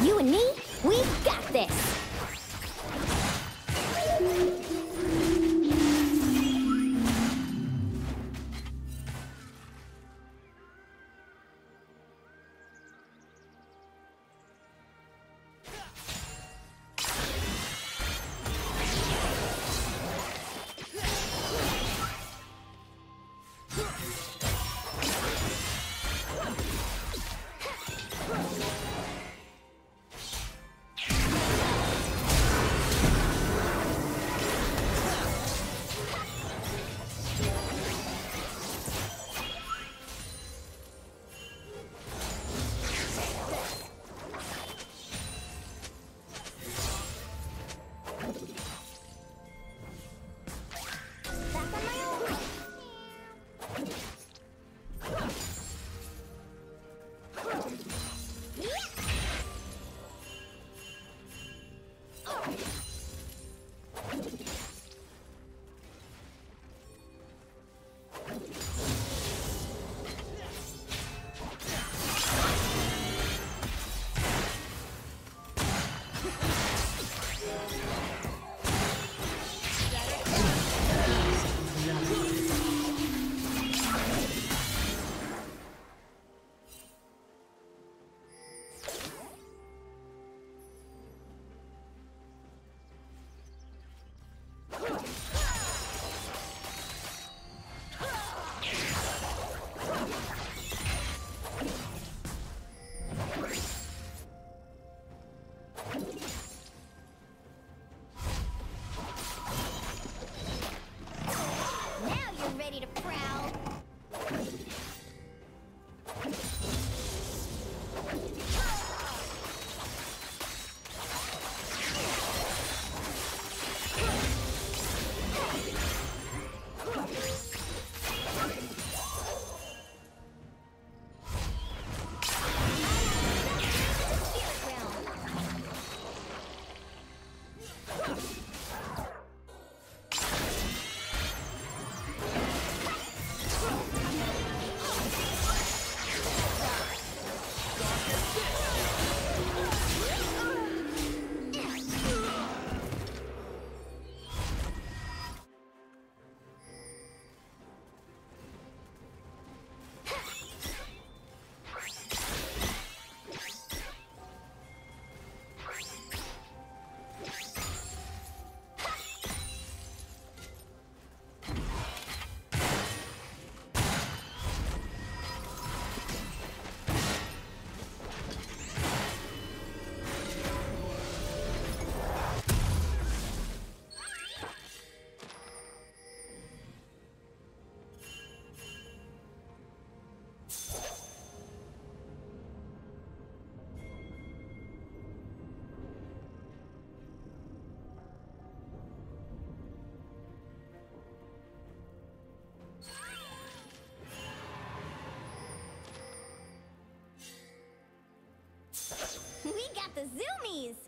You and me, we got this. The zoomies!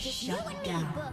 Shut down.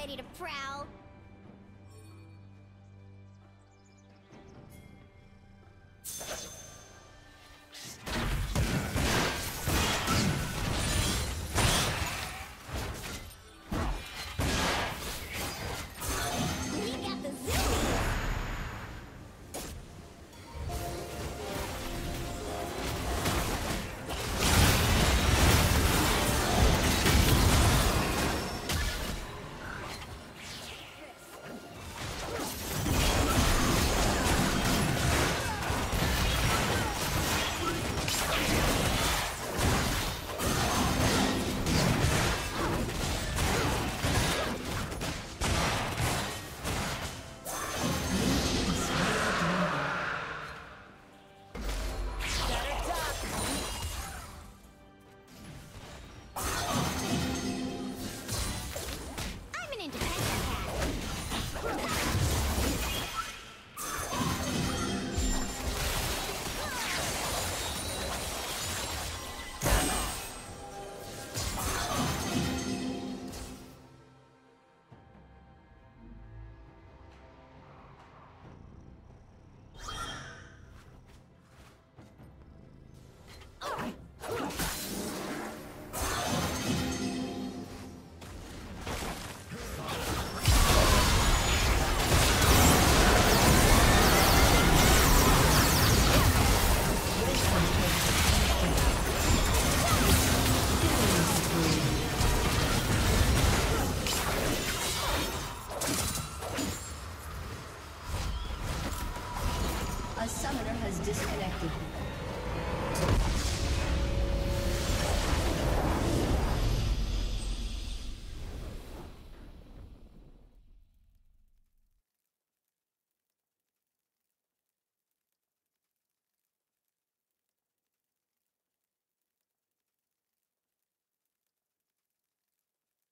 Ready to prowl.